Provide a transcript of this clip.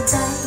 在。